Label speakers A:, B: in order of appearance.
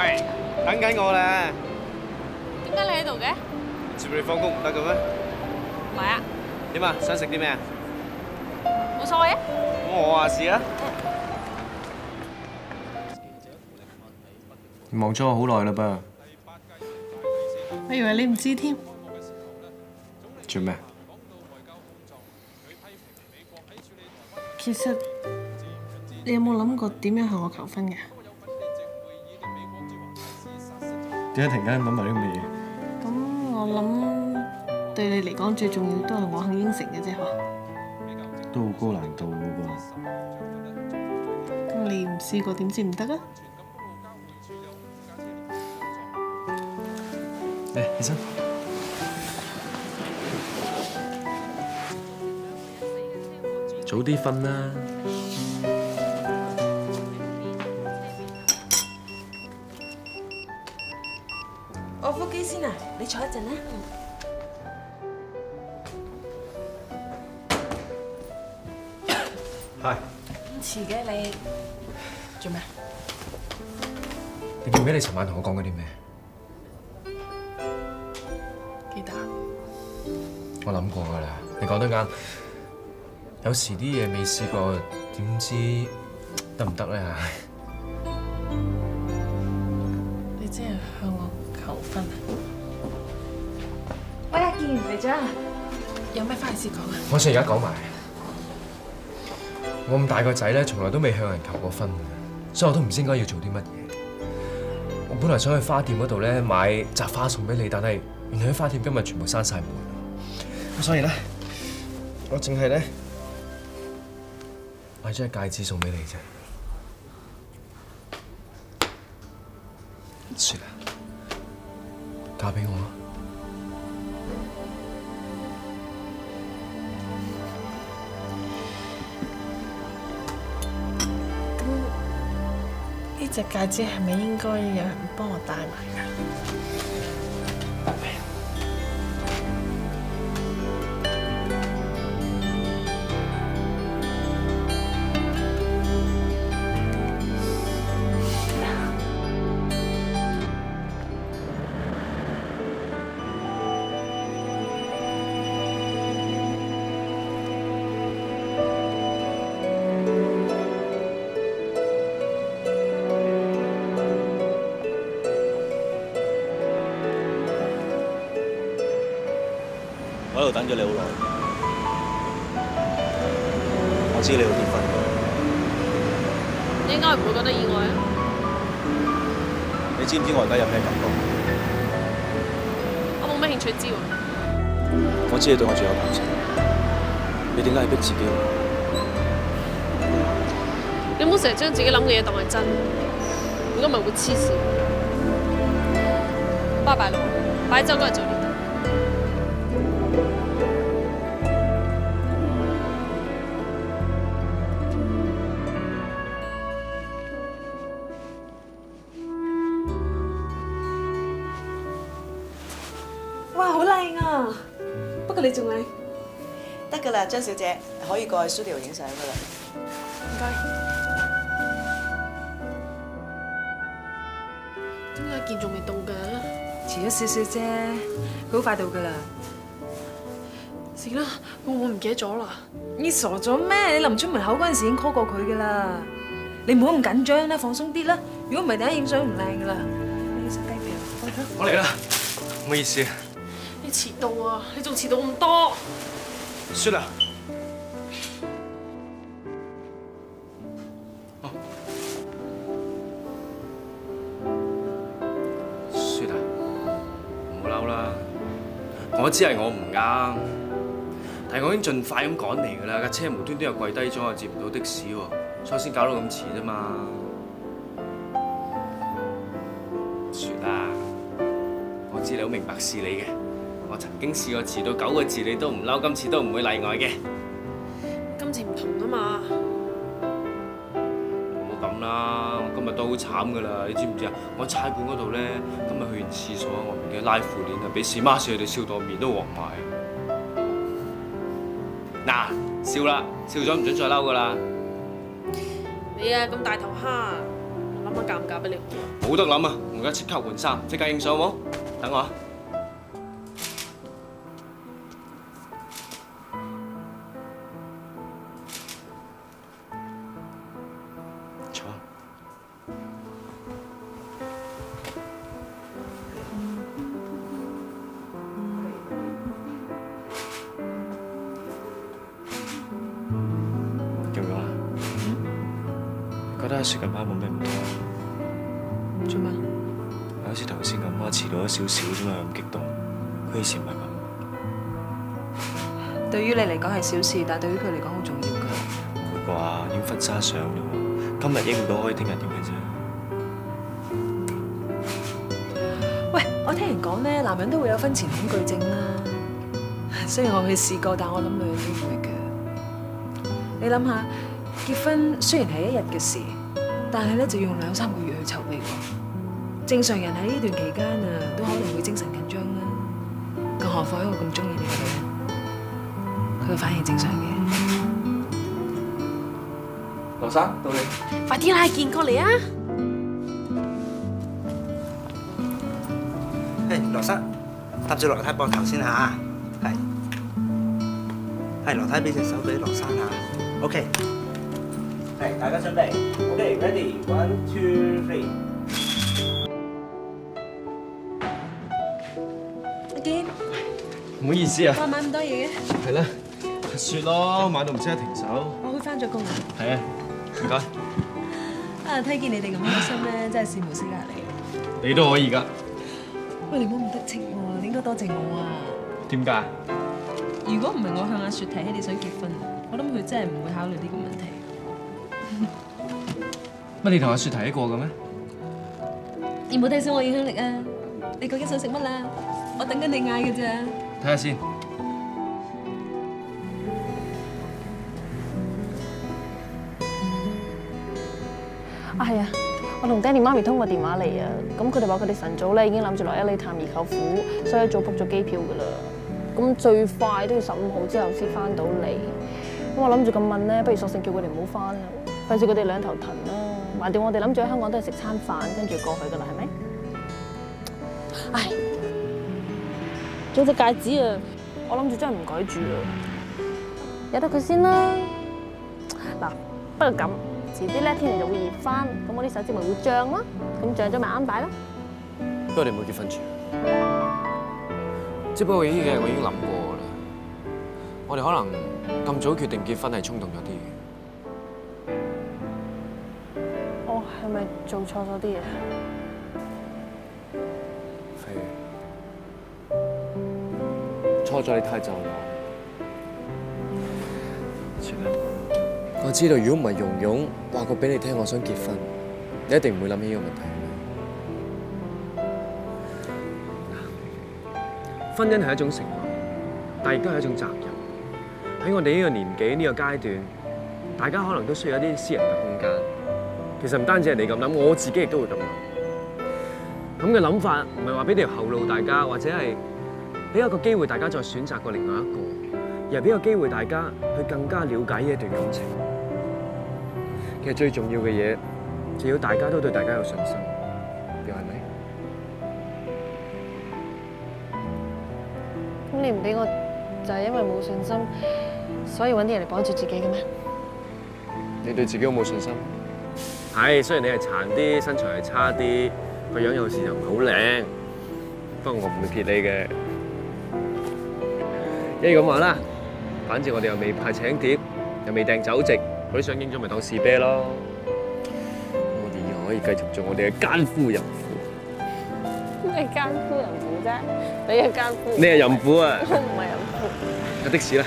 A: 喂，等緊我啦。
B: 點解你喺度嘅？
A: 接你放工唔得嘅咩？
B: 嚟啊！
A: 點啊？想食啲咩啊？
B: 冇所謂啊！
A: 咁我話事啊！
C: 望咗我好耐啦噃，
D: 我以為你唔知添。
C: 做咩？
D: 其實你有冇諗過點樣向我求婚嘅？
C: 點解突然間諗埋呢咁嘅嘢？
D: 咁我諗對你嚟講最重要都係我肯應承嘅啫嗬。
C: 都好高難度嘅噃。
D: 咁你唔試過點知唔得啊？
C: 嚟，起身。早啲瞓啦。
E: 我腹肌先啊，你坐一陣啦。
C: 係。
E: 咁遲嘅你做咩？
C: 你記唔記得你尋晚同我講嗰啲咩？
D: 記得。
C: 我諗過㗎啦，你講得啱。有時啲嘢未試過，點知得唔得咧？
E: 喂，阿健嚟咗啦，有咩翻嚟先講啊？
C: 我想而家講埋，我咁大個仔咧，從來都未向人求過婚，所以我都唔知應該要做啲乜嘢。我本來想去花店嗰度咧買扎花送俾你，但係原來喺花店今日全部閂晒門，咁所以咧，我淨係咧買咗隻戒指送俾你啫。雪啊，嫁俾我啊！
D: 只戒指係咪應該有人幫我戴埋㗎？
F: 我喺度等咗你好耐，我知你要結婚，
B: 你應該唔會覺得意外啊？
F: 你知唔知我而家有咩感覺？
B: 我冇咩興趣知喎。
F: 我知你對我仲有感情，你點解要逼自己？
B: 你唔好成日將自己諗嘅嘢當係真，如果唔係會黐線。拜拜咯，擺酒嗰日再
E: 啊！不過你仲靚。
G: 得㗎啦，張小姐可以過去 studio 影相㗎啦。
D: 唔該。點解件仲未到嘅？
E: 遲咗少少啫，佢好快到㗎啦。
D: 死啦！我唔會唔記得咗啦？
E: 你傻咗咩？你臨出門口嗰陣時已經 call 過佢㗎啦。你唔好咁緊張啦，放鬆啲啦。如果唔係，等下影相唔靚㗎啦。你食雞髀啊？
C: 我嚟啦，唔好意思。
D: 你遲到啊！你仲遲到咁多。
C: 雪啊！雪啊！唔好嬲啦，我知係我唔啱，但系我已經盡快咁趕嚟㗎啦，架車無端端又跪低咗，我接唔到的士，所以先搞到咁遲啫嘛。雪啊！我知你好明白事理嘅。我曾經試過遲到九個字，你都唔嬲，今次都唔會例外嘅。
D: 今次唔同啊嘛。
C: 唔好咁啦，我今日都好慘噶啦，你知唔知啊？我差館嗰度咧，今日去完廁所，我唔記得拉褲鏈啊，俾屎媽屎佢哋笑到面都黃埋。嗱，笑啦，笑咗唔准再嬲噶啦。
D: 你啊咁大頭蝦，諗
B: 諗下嫁唔嫁俾你。
A: 冇得諗啊！我而家即刻換衫，即刻影相好冇？等我啊！覺得阿雪近排冇咩唔妥啊？
E: 做咩？
A: 好似頭先咁啊，遲到咗少少啫嘛，咁激動。佢以前唔係咁。
E: 對於你嚟講係小事，但係對於佢嚟講好重要㗎。
A: 佢話已經婚紗相啫喎，今日影唔到，可以聽日點嘅啫。
E: 喂，我聽人講咧，男人都會有婚前恐懼症啦。雖然我未試過，但我諗女人都會嘅。你諗下，結婚雖然係一日嘅事，但係咧就用兩三個月去籌備喎。正常人喺呢段期間啊，都可能會精神緊張啦。更何況一個咁中意你嘅女人，佢嘅反應正常嘅。
C: 羅生到你。
B: 快啲啦，見過嚟啊！
H: 誒，羅生，搭住羅太膊頭先嚇，係，係羅太俾隻手俾羅生嚇，OK，係，大家準備，OK，ready，one two three。
E: 阿堅，
C: 唔好意思啊，
E: 我買咁多嘢嘅，
C: 係啦，雪咯，買到唔識得停手。
E: 我會翻咗工啊！
C: 係啊，唔該，
E: 啊，睇見你哋咁開心咧，真係羨慕死下你。
C: 你都可以㗎。
E: 喂，你唔好唔得戚喎，你應該多謝我啊！
C: 點解？
E: 如果唔係我向阿雪提起你想結婚，我諗佢真係唔會考慮呢個問題。
C: 乜你同阿雪提起過嘅咩？
E: 而冇睇小我影響力啊！你究竟想食乜啦？我等緊你嗌嘅咋。
C: 睇下先。
I: 啊係啊，我同爹哋媽咪通過電話嚟啊，咁佢哋話佢哋晨早咧已經諗住落一里探二舅父，所以一早 book 咗機票噶啦。咁最快都要十五號之後先翻到嚟。咁我諗住咁問咧，不如索性叫佢哋唔好翻啦，費事佢哋兩頭騰啦。橫掂我哋諗住喺香港都係食餐飯，跟住過去噶啦，係咪？唉，仲有隻戒指啊，我諗住真係唔改住啊，由得佢先啦。嗱，不過咁。遲啲咧天氣就會熱翻，咁我啲手指咪會脹咯，咁脹咗咪啱擺咯。
C: 不過你唔好結婚住，只不過呢啲嘢我已經諗過啦。我哋可能咁早決定結婚係衝動咗啲
I: 係咪做錯咗啲嘢？
C: 飛，錯咗你太就我。算啦。我知道，如果唔係蓉蓉話過俾你聽，我想結婚，你一定唔會諗起呢個問題。婚姻係一種承諾，但亦都係一種責任。喺我哋呢個年紀呢個階段，大家可能都需要一啲私人嘅空間。其實唔單止係你咁諗，我自己亦都會咁諗。咁嘅諗法唔係話俾條後路大家，或者係俾一個機會大家再選擇過另外一個，而係俾個機會大家去更加了解呢一段感情。其實最重要嘅嘢，就要大家都對大家有信心，又係咪？
I: 咁你唔俾我，就係因為冇信心，所以揾啲人嚟綁住自己嘅咩？
C: 你對自己有冇信心？係，雖然你係殘啲，身材係差啲，個樣有時又唔係好靚，不過我唔會撇你嘅。一係咁話啦，反正我哋又未派請帖，又未訂酒席，嗰啲相影咗咪當士啤咯。我哋以後可以繼續做我哋嘅奸夫淫婦。
I: 咩奸夫淫婦啫？你係奸夫，
C: 你係淫婦啊！
I: 我唔係淫婦。
C: 有的士啦。